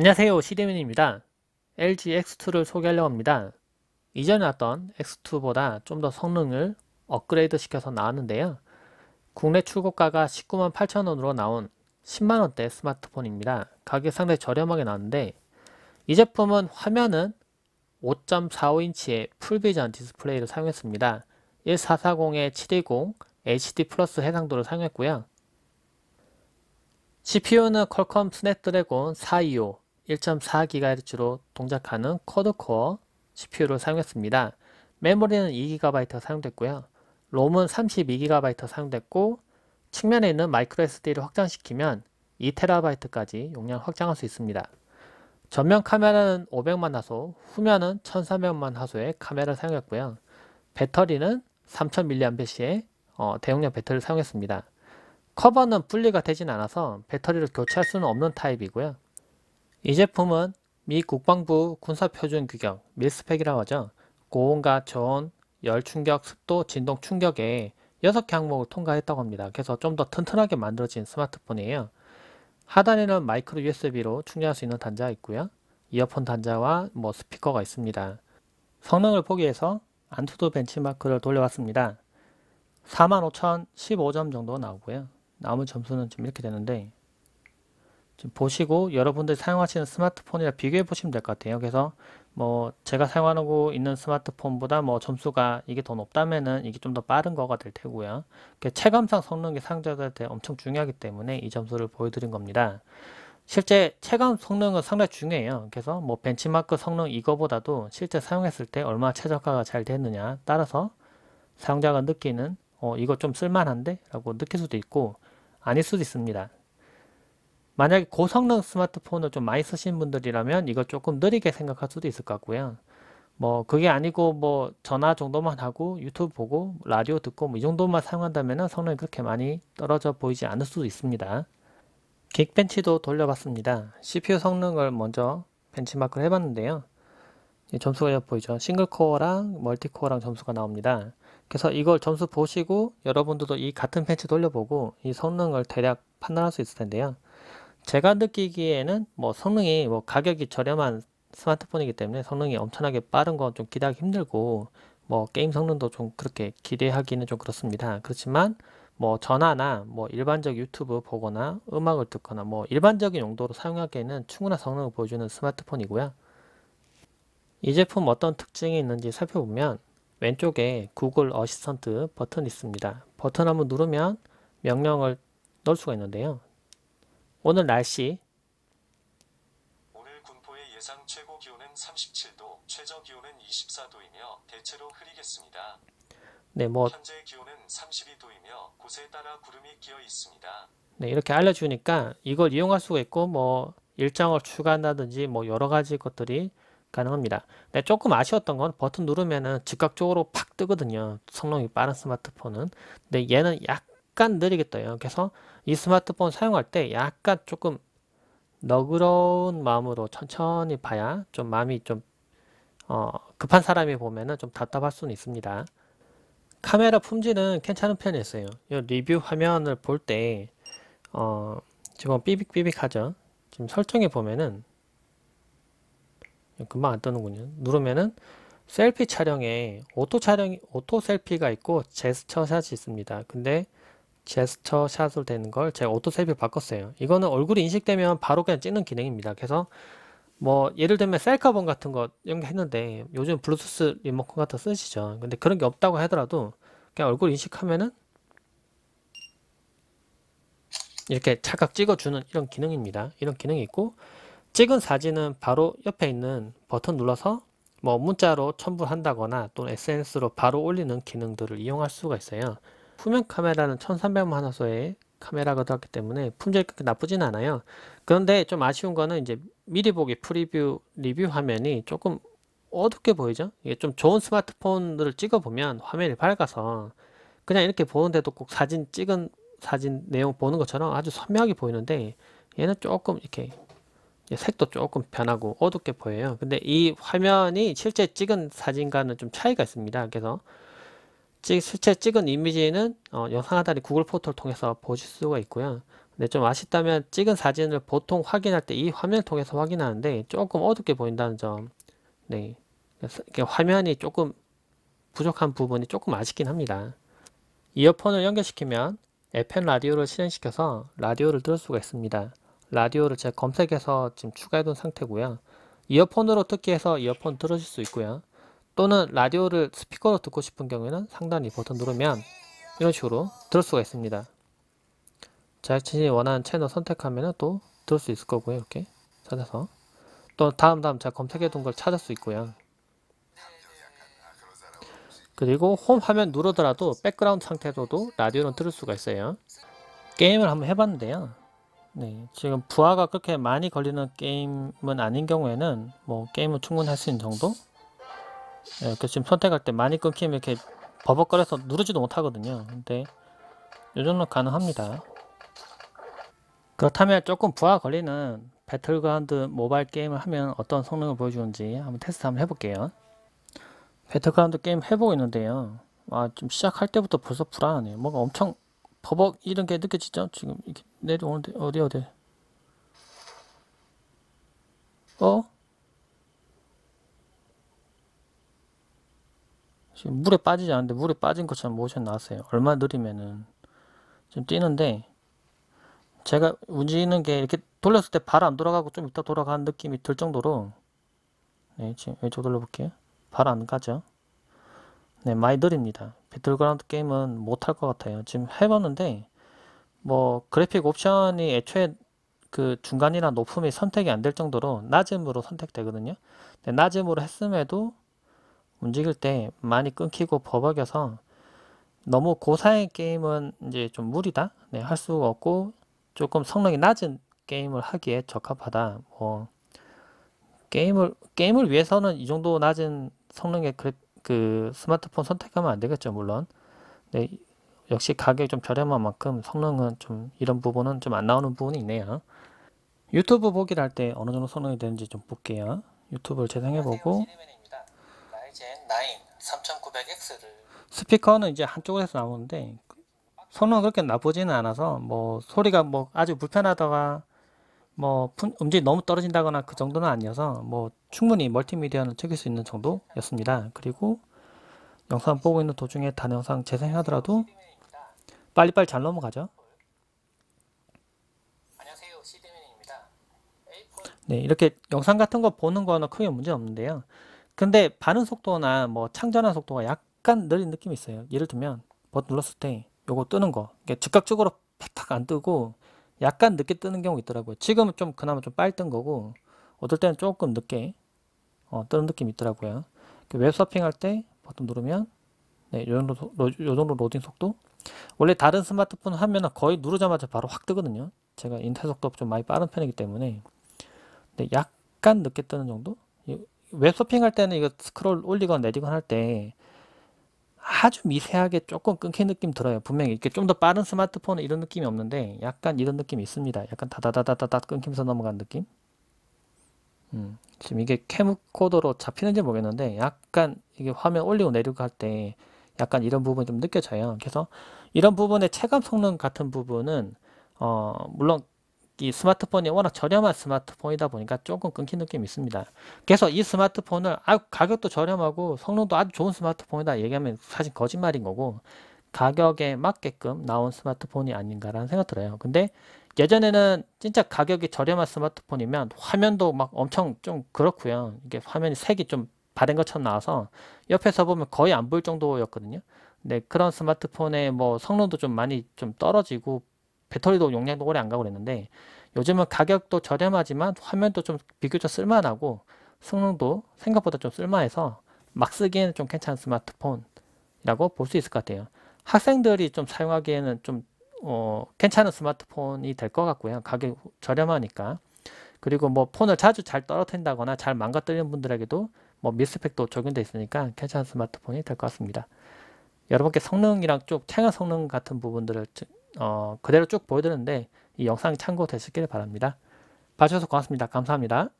안녕하세요. 시대민입니다. LG X2를 소개하려고 합니다. 이전에 나왔던 X2보다 좀 더 성능을 업그레이드 시켜서 나왔는데요. 국내 출고가가 19만 8천원으로 나온 10만원대 스마트폰입니다. 가격 상당히 저렴하게 나왔는데 이 제품은 화면은 5.45인치의 풀비전 디스플레이를 사용했습니다. 1440에 720 HD 플러스 해상도를 사용했고요. CPU는 퀄컴 스냅드래곤 425 1.4GHz로 동작하는 quad-core CPU를 사용했습니다. 메모리는 2GB 사용됐고요. 롬은 32GB 사용됐고 측면에 있는 micro SD를 확장시키면 2TB까지 용량 확장할 수 있습니다. 전면 카메라는 500만 화소, 후면은 1300만 화소의 카메라를 사용했고요. 배터리는 3000mAh의 어, 대용량 배터리를 사용했습니다. 커버는 분리가 되진 않아서 배터리를 교체할 수는 없는 타입이고요. 이 제품은 미 국방부 군사표준 규격 밀스펙이라고 하죠. 고온과 저온, 열 충격, 습도, 진동 충격에 6개 항목을 통과했다고 합니다. 그래서 좀 더 튼튼하게 만들어진 스마트폰이에요. 하단에는 마이크로 USB로 충전할 수 있는 단자가 있고요. 이어폰 단자와 뭐 스피커가 있습니다. 성능을 보기 위해서 안투도 벤치마크를 돌려봤습니다. 45,015점 정도 나오고요. 나머는 점수는 좀 이렇게 되는데 좀 보시고 여러분들이 사용하시는 스마트폰이랑 비교해 보시면 될 것 같아요. 그래서 뭐 제가 사용하고 있는 스마트폰보다 뭐 점수가 이게 더 높다면은 이게 좀 더 빠른 거가 될 테고요. 체감상 성능이 사용자들한테 엄청 중요하기 때문에 이 점수를 보여드린 겁니다. 실제 체감 성능은 상당히 중요해요. 그래서 뭐 벤치마크 성능 이거보다도 실제 사용했을 때 얼마나 최적화가 잘 됐느냐 따라서 사용자가 느끼는 어 이거 좀 쓸만한데? 라고 느낄 수도 있고 아닐 수도 있습니다. 만약에 고성능 스마트폰을 좀 많이 쓰신 분들이라면 이걸 조금 느리게 생각할 수도 있을 것 같고요. 뭐 그게 아니고 뭐 전화 정도만 하고 유튜브 보고 라디오 듣고 뭐 이 정도만 사용한다면 성능이 그렇게 많이 떨어져 보이지 않을 수도 있습니다. 긱벤치도 돌려봤습니다. CPU 성능을 먼저 벤치마크를 해봤는데요. 점수가 보이죠. 싱글코어랑 멀티코어랑 점수가 나옵니다. 그래서 이걸 점수 보시고 여러분들도 이 같은 벤치 돌려보고 이 성능을 대략 판단할 수 있을 텐데요. 제가 느끼기에는 뭐 성능이 뭐 가격이 저렴한 스마트폰이기 때문에 성능이 엄청나게 빠른 건 좀 기대하기 힘들고 뭐 게임 성능도 좀 그렇게 기대하기는 좀 그렇습니다. 그렇지만 뭐 전화나 뭐 일반적 유튜브 보거나 음악을 듣거나 뭐 일반적인 용도로 사용하기에는 충분한 성능을 보여주는 스마트폰이고요. 이 제품 어떤 특징이 있는지 살펴보면 왼쪽에 구글 어시스턴트 버튼이 있습니다. 버튼 한번 누르면 명령을 넣을 수가 있는데요. 오늘 날씨 오늘 군포의 예상 최고 기온은 37도, 최저 기온은 24도이며 대체로 흐리겠습니다. 네, 뭐 현재 기온은 32도이며 곳에 따라 구름이 끼어 있습니다. 네, 이렇게 알려주니까 이걸 이용할 수가 있고 뭐 일정을 추가한다든지 뭐 여러 가지 것들이 가능합니다. 네, 조금 아쉬웠던 건 버튼 누르면은 즉각적으로 팍 뜨거든요. 성능이 빠른 스마트폰은. 근데 얘는 약 간 느리게 떠요. 그래서 이 스마트폰 사용할 때 약간 조금 너그러운 마음으로 천천히 봐야 좀 마음이 좀 어, 급한 사람이 보면은 좀 답답할 수는 있습니다. 카메라 품질은 괜찮은 편이었어요. 이 리뷰 화면을 볼 때 어, 지금 삐빅삐빅 하죠. 지금 설정해 보면은 금방 안 뜨는군요. 누르면은 selfie 촬영에 auto 촬영 auto selfie가 있고 제스처 샷이 있습니다. 근데 제스처 샷으로 되는 걸 제가 auto selfie로 바꿨어요. 이거는 얼굴이 인식되면 바로 그냥 찍는 기능입니다. 그래서 뭐 예를 들면 셀카본 같은 거 연결했는데 요즘 블루투스 리모컨 같은 거 쓰시죠. 근데 그런 게 없다고 하더라도 그냥 얼굴 인식하면은 이렇게 착각 찍어주는 이런 기능입니다. 이런 기능이 있고 찍은 사진은 바로 옆에 있는 버튼 눌러서 뭐 문자로 첨부한다거나 또는 SNS로 바로 올리는 기능들을 이용할 수가 있어요. 후면 카메라는 1300만 화소의 카메라가 들었기 때문에 품질이 그렇게 나쁘진 않아요. 그런데 좀 아쉬운 거는 이제 미리 보기 프리뷰 리뷰 화면이 조금 어둡게 보이죠? 이게 좀 좋은 스마트폰을 찍어보면 화면이 밝아서 그냥 이렇게 보는데도 꼭 사진 찍은 사진 내용 보는 것처럼 아주 선명하게 보이는데 얘는 조금 이렇게 색도 조금 변하고 어둡게 보여요. 근데 이 화면이 실제 찍은 사진과는 좀 차이가 있습니다. 그래서 실제 찍은 이미지는 어, 영상 하단이 구글 포토를 통해서 보실 수가 있고요. 근데 좀 아쉽다면 찍은 사진을 보통 확인할 때 이 화면을 통해서 확인하는데 조금 어둡게 보인다는 점. 네. 그래서 화면이 조금 부족한 부분이 조금 아쉽긴 합니다. 이어폰을 연결시키면 FM 라디오를 실행시켜서 라디오를 들을 수가 있습니다. 라디오를 제가 검색해서 지금 추가해둔 상태고요. 이어폰으로 듣기 해서 이어폰 들으실 수 있고요. 또는 라디오를 스피커로 듣고 싶은 경우에는 상단이 버튼 누르면 이런 식으로 들을 수가 있습니다. 자신이 원하는 채널 선택하면 또 들을 수 있을 거고요. 이렇게 찾아서 또 다음 다음 제가 검색해둔 걸 찾을 수 있고요. 그리고 홈 화면 누르더라도 백그라운드 상태로도 라디오는 들을 수가 있어요. 게임을 한번 해봤는데요. 네, 지금 부하가 그렇게 많이 걸리는 게임은 아닌 경우에는 뭐 게임은 충분히 할 수 있는 정도? 네, 이렇게 지금 선택할 때 많이 끊기면 이렇게 버벅거려서 누르지도 못하거든요. 근데 이 정도 가능합니다. 그렇다면 조금 부하가 걸리는 배틀그라운드 모바일 게임을 하면 어떤 성능을 보여주는지 한번 테스트 한번 해볼게요. 배틀그라운드 게임 해보고 있는데요. 아, 좀 시작할 때부터 벌써 불안하네요. 뭔가 엄청 버벅 이런 게 느껴지죠? 지금 이렇게 내려오는데 어디 어디? 어? 지금 물에 빠지지 않는데 물에 빠진 것처럼 모션 나왔어요. 얼마 느리면은 지금 뛰는데 제가 움직이는 게 이렇게 돌렸을 때 발 안 돌아가고 좀 이따 돌아가는 느낌이 들 정도로 네, 지금 왼쪽 돌려볼게요. 발 안 가죠? 네, 많이 느립니다. 배틀그라운드 게임은 못할 것 같아요. 지금 해봤는데 뭐 그래픽 옵션이 애초에 그 중간이나 높음이 선택이 안 될 정도로 낮음으로 선택되거든요. 근데 낮음으로 했음에도 움직일 때 많이 끊기고 버벅여서 너무 고사의 게임은 이제 좀 무리다. 네, 할 수가 없고 조금 성능이 낮은 게임을 하기에 적합하다. 뭐 게임을 게임을 위해서는 이 정도 낮은 성능의 그래, 그 스마트폰 선택하면 안 되겠죠, 물론. 네, 역시 가격이 좀 저렴한 만큼 성능은 좀 이런 부분은 좀 안 나오는 부분이 있네요. 유튜브 보기를 할 때 어느 정도 성능이 되는지 좀 볼게요. 유튜브를 재생해보고 스피커는 이제 한쪽에서 나오는데 성능은 그렇게 나쁘지는 않아서 뭐 소리가 뭐 아주 불편하다가 뭐 음질이 너무 떨어진다거나 그 정도는 아니어서 뭐 충분히 멀티미디어는 즐길 수 있는 정도였습니다. 그리고 영상 보고 있는 도중에 단 영상 재생하더라도 빨리빨리 잘 넘어가죠. 네, 이렇게 영상 같은 거 보는 거는 크게 문제 없는데요. 근데 반응 속도나 뭐 창전한 속도가 약간 느린 느낌이 있어요. 예를 들면 버튼 눌렀을 때 요거 뜨는 거 즉각적으로 팍팍 안 뜨고 약간 늦게 뜨는 경우 있더라고요. 지금은 좀 그나마 좀 빨리 뜬 거고 어떨 때는 조금 늦게 어, 뜨는 느낌이 있더라고요. 웹 서핑 할 때 버튼 누르면 네, 요 정도, 요 정도 로딩 속도 원래 다른 스마트폰 하면은 거의 누르자마자 바로 확 뜨거든요. 제가 인터넷 속도 좀 많이 빠른 편이기 때문에 네, 약간 늦게 뜨는 정도? 웹 서핑 할 때는 이거 스크롤 올리거나 내리거나 할때 아주 미세하게 조금 끊긴 느낌 들어요. 분명히 이렇게 좀 더 빠른 스마트폰은 이런 느낌이 없는데 약간 이런 느낌이 있습니다. 약간 다다다다다 끊기면서 넘어가는 느낌. 음, 지금 이게 캠코더로 잡히는지 모르겠는데 약간 이게 화면 올리고 내리고 할 때 약간 이런 부분이 좀 느껴져요. 그래서 이런 부분의 체감 성능 같은 부분은 어, 물론 이 스마트폰이 워낙 저렴한 스마트폰이다 보니까 조금 끊긴 느낌이 있습니다. 그래서 이 스마트폰을 아, 가격도 저렴하고 성능도 아주 좋은 스마트폰이다 얘기하면 사실 거짓말인 거고 가격에 맞게끔 나온 스마트폰이 아닌가라는 생각 들어요. 근데 예전에는 진짜 가격이 저렴한 스마트폰이면 화면도 막 엄청 좀 그렇고요. 이게 화면이 색이 좀 바른 것처럼 나와서 옆에서 보면 거의 안 보일 정도였거든요. 근데 그런 스마트폰의 뭐 성능도 좀 많이 좀 떨어지고 배터리도 용량도 오래 안 가고 그랬는데 요즘은 가격도 저렴하지만 화면도 좀 비교적 쓸만하고 성능도 생각보다 좀 쓸만해서 막 쓰기에는 좀 괜찮은 스마트폰이라고 볼 수 있을 것 같아요. 학생들이 좀 사용하기에는 좀 어, 괜찮은 스마트폰이 될 것 같고요. 가격 저렴하니까. 그리고 뭐 폰을 자주 잘 떨어뜨린다거나 잘 망가뜨리는 분들에게도 뭐 밀스펙도 적용되어 있으니까 괜찮은 스마트폰이 될 것 같습니다. 여러분께 성능이랑 쭉 채널 성능 같은 부분들을 어, 그대로 쭉 보여드렸는데 이 영상이 참고되시길 바랍니다. 봐주셔서 고맙습니다. 감사합니다.